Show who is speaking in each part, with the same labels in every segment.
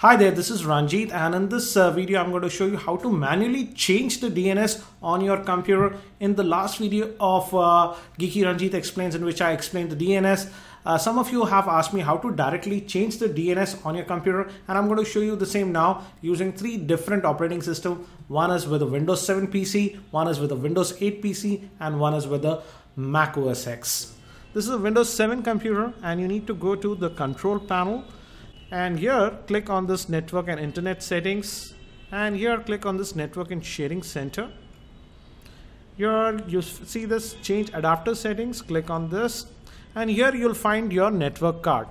Speaker 1: Hi there, this is Ranjit and in this uh, video I'm going to show you how to manually change the DNS on your computer. In the last video of uh, Geeky Ranjit Explains in which I explained the DNS, uh, some of you have asked me how to directly change the DNS on your computer and I'm going to show you the same now using three different operating systems. One is with a Windows 7 PC, one is with a Windows 8 PC and one is with a Mac OS X. This is a Windows 7 computer and you need to go to the control panel and here click on this network and internet settings. And here click on this network and sharing center. Here you see this change adapter settings? Click on this. And here you'll find your network card.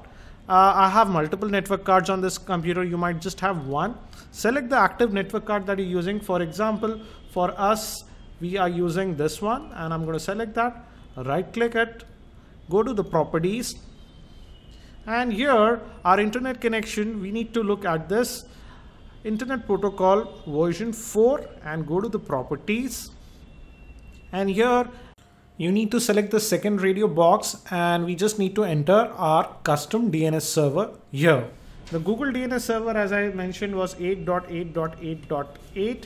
Speaker 1: Uh, I have multiple network cards on this computer. You might just have one. Select the active network card that you're using. For example for us we are using this one. And I'm going to select that. Right click it. Go to the properties and here our internet connection we need to look at this internet protocol version 4 and go to the properties and here you need to select the second radio box and we just need to enter our custom DNS server here. The Google DNS server as I mentioned was 8.8.8.8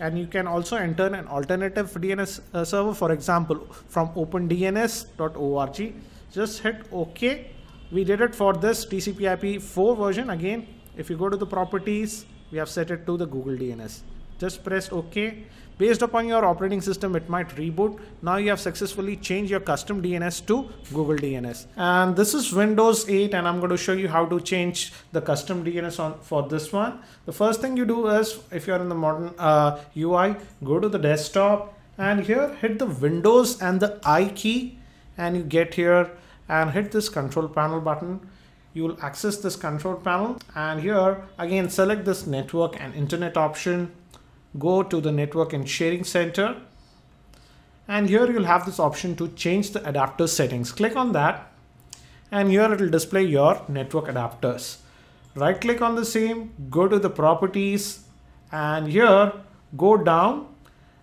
Speaker 1: and you can also enter an alternative DNS uh, server for example from opendns.org. Just hit OK we did it for this TCP IP 4 version. Again if you go to the properties we have set it to the Google DNS just press OK. Based upon your operating system it might reboot. Now you have successfully changed your custom DNS to Google DNS and this is Windows 8 and I'm going to show you how to change the custom DNS on for this one. The first thing you do is if you're in the modern uh, UI go to the desktop and here hit the Windows and the I key and you get here and hit this control panel button. You will access this control panel. And here again select this network and internet option. Go to the network and sharing center. And here you'll have this option to change the adapter settings. Click on that. And here it will display your network adapters. Right click on the same go to the properties and here go down.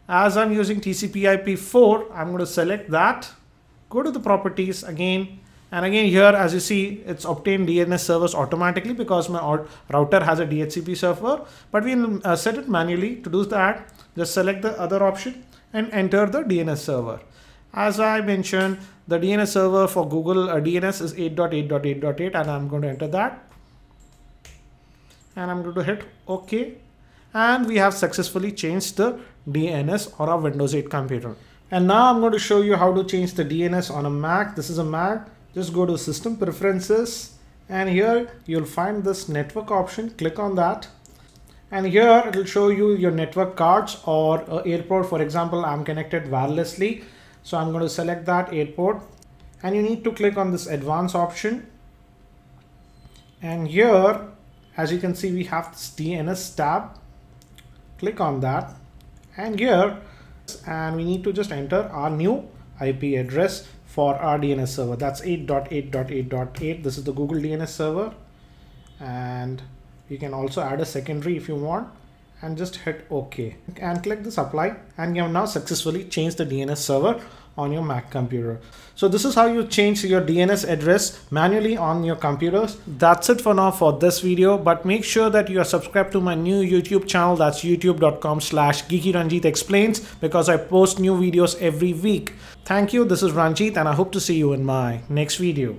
Speaker 1: As I'm using TCP IP4 I'm going to select that go to the properties again. And again here as you see it's obtained DNS servers automatically because my router has a DHCP server. But we uh, set it manually to do that. Just select the other option and enter the DNS server. As I mentioned the DNS server for Google uh, DNS is 8.8.8.8 and I'm going to enter that. And I'm going to hit OK. And we have successfully changed the DNS on our Windows 8 computer. And now I'm going to show you how to change the DNS on a Mac. This is a Mac. Just go to system preferences and here you'll find this network option. Click on that. And here it will show you your network cards or uh, airport. For example, I'm connected wirelessly. So I'm going to select that airport and you need to click on this advanced option. And here, as you can see, we have this DNS tab. Click on that. And here and we need to just enter our new IP address for our DNS server. That's 8.8.8.8. This is the Google DNS server. And you can also add a secondary if you want and just hit OK and click this apply and you have now successfully changed the DNS server on your Mac computer. So this is how you change your DNS address manually on your computers. That's it for now for this video, but make sure that you are subscribed to my new YouTube channel. That's youtube.com slash geekyranjit explains because I post new videos every week. Thank you. This is Ranjit and I hope to see you in my next video.